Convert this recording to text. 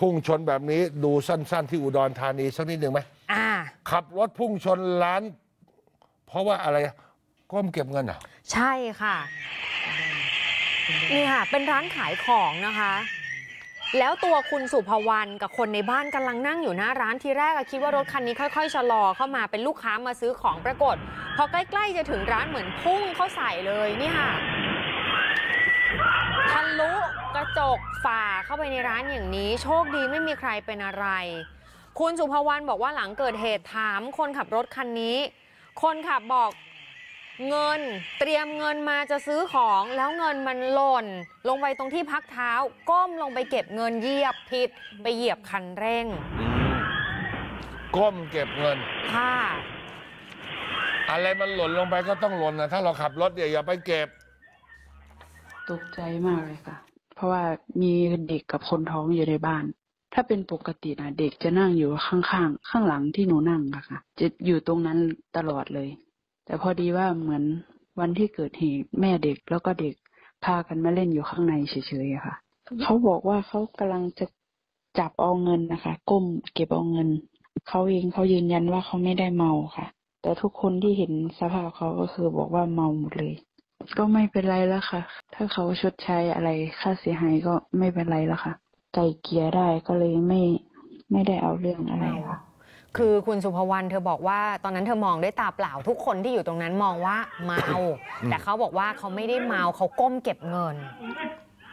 พุ่งชนแบบนี้ดูสั้น ๆ ที่อุดรธานีสักนิดหนึ่งไหมอ่า ขับรถพุ่งชนร้าน เพราะว่าอะไรก้มเก็บเงินเหรอะใช่ค่ะ นี่ค่ะ เป็นร้านขายของนะคะ แล้วตัวคุณสุภวรรณกับคนในบ้านกำลังนั่งอยู่หน้าร้านทีแรกอะคิดว่ารถคันนี้ค่อยๆชะลอเข้ามาเป็นลูกค้ามาซื้อของปรากฏ พอใกล้ๆจะถึงร้านเหมือนพุ่งเข้าใส่เลยนี่ค่ะทะลุกระ จกฝ่าเข้าไปในร้านอย่างนี้ โชคดีไม่มีใครเป็นอะไร คุณสุภวรรณบอกว่าหลังเกิดเหตุถามคนขับรถคันนี้ คนขับบอกเงินเตรียมเงินมาจะซื้อของแล้วเงินมันหล่น ลงไปตรงที่พักเท้า ก้มลงไปเก็บเงินเหยียบผิด ไปเหยียบคันเร่ง ก้มเก็บเงิน ค่ะ อะไรมันหล่นลงไปก็ต้องหล่นนะถ้าเราขับรถเนี่ยอย่าไปเก็บ ตกใจมากเลยค่ะเพ ราะว่ามีเด็กกับคนท้องอยู่ในบ้าน ถ้าเป็นปกตินะเด็กจะนั่งอยู่ข้างๆ ข้างหลังที่หนูนั่งอะค่ะ จะอยู่ตรงนั้นตลอดเลย แต่พอดีว่าเหมือนวันที่เกิดเหตุแม่เด็กแล้วก็เด็กพากันมาเล่นอยู่ข้างในเฉยๆค่ะ เขาบอกว่าเขากำลังจะจับเอาเงินนะคะ ก้มเก็บเอาเงิน เขาเองเขายืนยันว่าเขาไม่ได้เมาค่ะ แต่ทุกคนที่เห็นสภาพเขาก็คือบอกว่าเมาหมดเลย ก็ไม่เป็นไรแล้วค่ะ ถ้าเขาชดใช้อะไรค่าเสียหายก็ไม่เป็นไรแล้วค่ะไกลเกลี่ยได้ก็เลยไม่ไม่ได้เอาเรื่องอะไรค่ะคือคุณสุภวรรณเธอบอกว่าตอนนั้นเธอมองด้วยตาเปล่าทุกคนที่อยู่ตรงนั้นมองว่าเมา แต่เขาบอกว่าเขาไม่ได้เมาเขาก้มเก็บเงิน